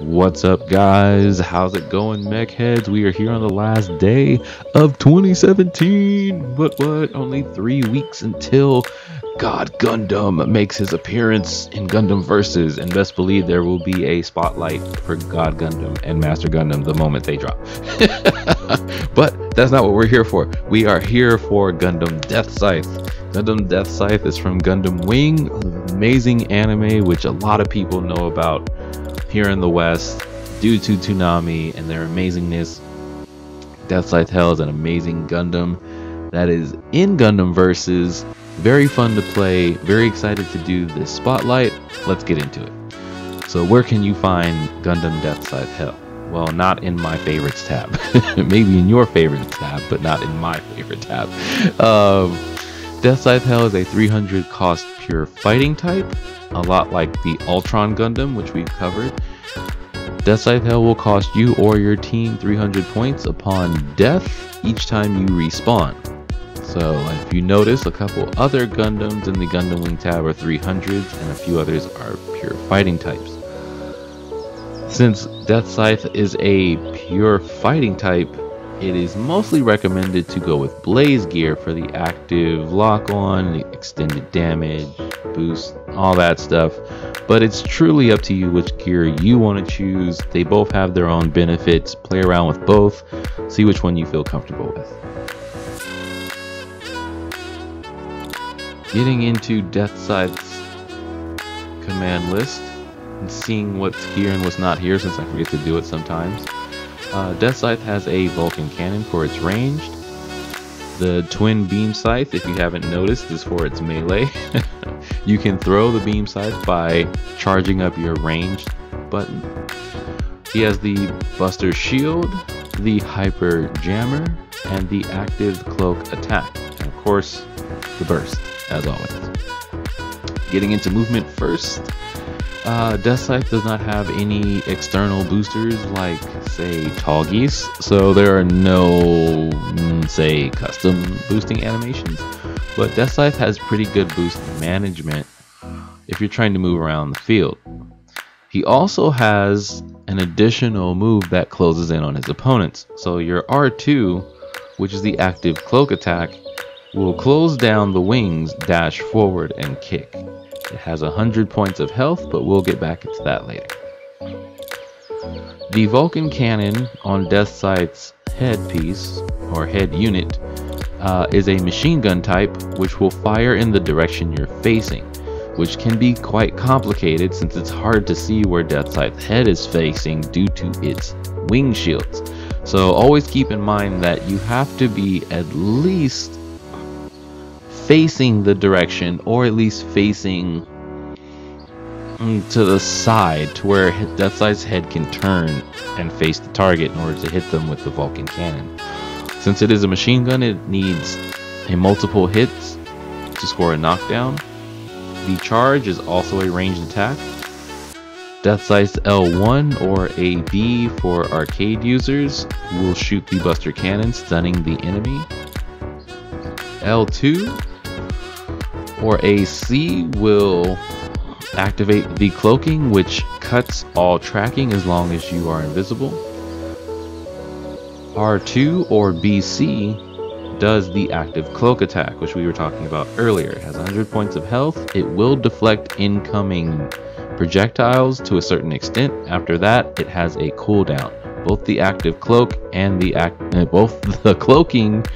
What's up, guys? How's it going, mech heads? We are here on the last day of 2017. But what? Only three weeks until God Gundam makes his appearance in Gundam Versus, and best believe there will be a spotlight for God Gundam and Master Gundam the moment they drop. but that's not what we're here for. We are here for Gundam Death Scythe. Gundam Death Scythe is from Gundam Wing, amazing anime which a lot of people know about here in the West due to Toonami and their amazingness. Death Scythe Hell is an amazing Gundam that is in Gundam Versus. Very fun to play. Very excited to do this spotlight. Let's get into it. So, where can you find Gundam Death Scythe Hell? Well, not in my favorites tab. Maybe in your favorites tab, but not in my favorite tab. Um, Death Scythe Hell is a 300 cost pure fighting type, a lot like the Altron Gundam, which we've covered. Death Scythe Hell will cost you or your team 300 points upon death each time you respawn. So if you notice, a couple other Gundams in the Gundam Wing tab are 300s and a few others are pure fighting types. Since Death Scythe is a pure fighting type, it is mostly recommended to go with Blaze gear for the active lock on, extended damage, boost, all that stuff. But it's truly up to you which gear you want to choose. They both have their own benefits. Play around with both, see which one you feel comfortable with. Getting into Death Scythe's command list and seeing what's here and what's not here since I forget to do it sometimes. Uh, Death Scythe has a Vulcan cannon for its ranged. The twin beam scythe, if you haven't noticed, is for its melee. you can throw the beam scythe by charging up your ranged button. He has the Buster Shield, the Hyper Jammer, and the Active Cloak Attack. And of course, the Burst, as always. Getting into movement first, uh, Death Scythe does not have any external boosters like, say, Tallgeese, so there are no, mm, say, custom boosting animations. But Death Scythe has pretty good boost management if you're trying to move around the field. He also has an additional move that closes in on his opponents. So your R2, which is the active cloak attack, will close down the wings, dash forward, and kick. It has 100 points of health, but we'll get back into that later. The Vulcan cannon on Death Scythe's headpiece, or head unit, uh, is a machine gun type which will fire in the direction you're facing, which can be quite complicated since it's hard to see where Death Scythe's head is facing due to its wing shields. So always keep in mind that you have to be at least facing the direction or at least facing mm, to the side to where Death Scythe's head can turn and face the target in order to hit them with the Vulcan cannon. Since it is a machine gun, it needs a multiple hits to score a knockdown. The charge is also a ranged attack. Death Scythe's L1 or AB for arcade users will shoot the Buster Cannon, stunning the enemy. L2 or AC will activate the cloaking, which cuts all tracking as long as you are invisible. R2 or BC does the active cloak attack, which we were talking about earlier. It has 100 points of health. It will deflect incoming projectiles to a certain extent. After that, it has a cooldown. Both the active cloak and the act, uh, both the cloaking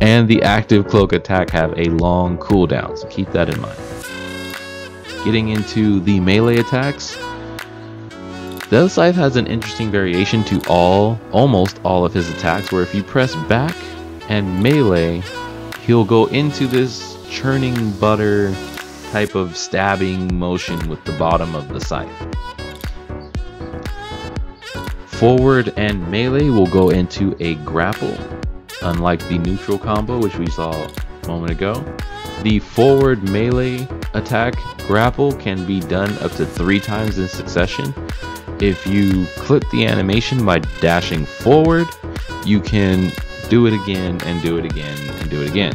and the active cloak attack have a long cooldown, so keep that in mind. Getting into the melee attacks, Death Scythe has an interesting variation to all, almost all of his attacks, where if you press back and melee, he'll go into this churning butter type of stabbing motion with the bottom of the scythe. Forward and melee will go into a grapple unlike the neutral combo, which we saw a moment ago. The forward melee attack grapple can be done up to three times in succession. If you clip the animation by dashing forward, you can do it again and do it again and do it again.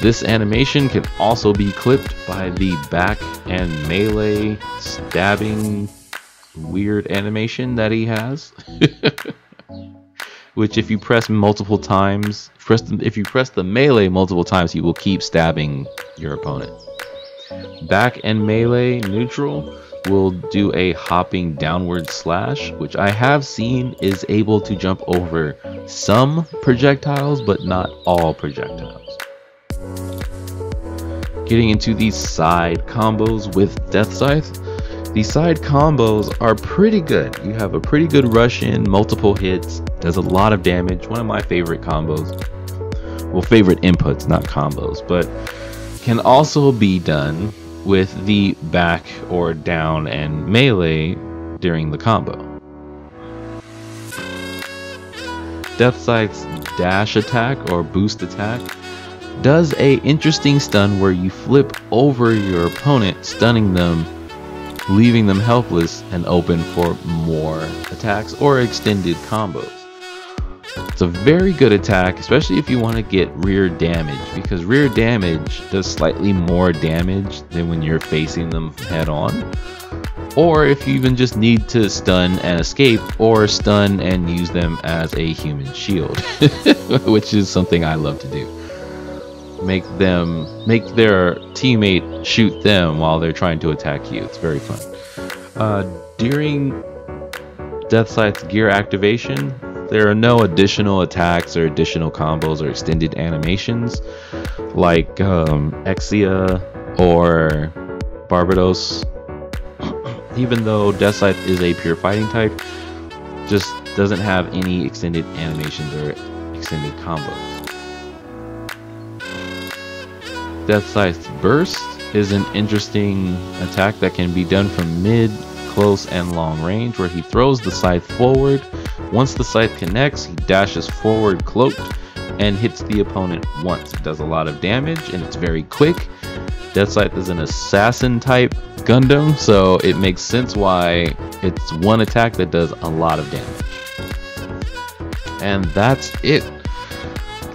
This animation can also be clipped by the back and melee stabbing weird animation that he has. Which if you press multiple times, press the, if you press the melee multiple times, he will keep stabbing your opponent. Back and melee neutral will do a hopping downward slash, which I have seen is able to jump over some projectiles, but not all projectiles. Getting into these side combos with Death Scythe, these side combos are pretty good. You have a pretty good rush in, multiple hits, does a lot of damage. One of my favorite combos. Well, favorite inputs, not combos, but can also be done with the back or down and melee during the combo. Death Scythe's dash attack or boost attack does a interesting stun where you flip over your opponent, stunning them, leaving them helpless and open for more attacks or extended combos. It's a very good attack, especially if you want to get rear damage, because rear damage does slightly more damage than when you're facing them head on. Or if you even just need to stun and escape, or stun and use them as a human shield, which is something I love to do make them make their teammate shoot them while they're trying to attack you. It's very fun. Uh, during Death Scythe's gear activation, there are no additional attacks or additional combos or extended animations like um, Exia or Barbatos. Even though Death Scythe is a pure fighting type, just doesn't have any extended animations or extended combos. Death Scythe's Burst is an interesting attack that can be done from mid, close, and long range where he throws the scythe forward. Once the scythe connects, he dashes forward cloaked and hits the opponent once. It does a lot of damage and it's very quick. Death Scythe is an assassin type Gundam, so it makes sense why it's one attack that does a lot of damage. And that's it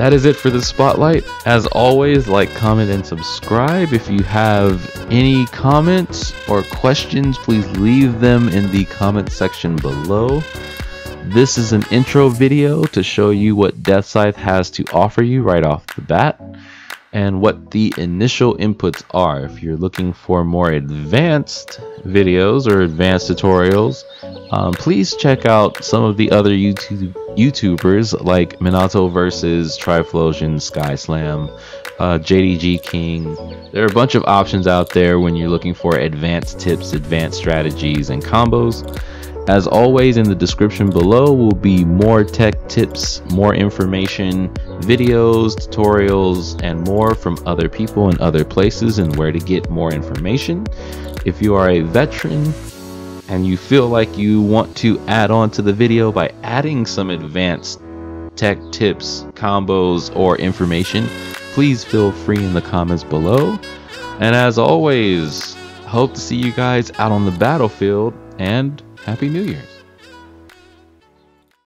that is it for the spotlight. As always, like, comment, and subscribe. If you have any comments or questions, please leave them in the comment section below. This is an intro video to show you what Death Scythe has to offer you right off the bat and what the initial inputs are. If you're looking for more advanced videos or advanced tutorials, um, please check out some of the other YouTube YouTubers like Minato versus Tryflozn, Skyslam, uh, JDG King. There are a bunch of options out there when you're looking for advanced tips, advanced strategies, and combos. As always, in the description below will be more tech tips, more information, videos, tutorials, and more from other people in other places and where to get more information. If you are a veteran and you feel like you want to add on to the video by adding some advanced tech tips, combos, or information, please feel free in the comments below. And as always, hope to see you guys out on the battlefield and Happy New Year's.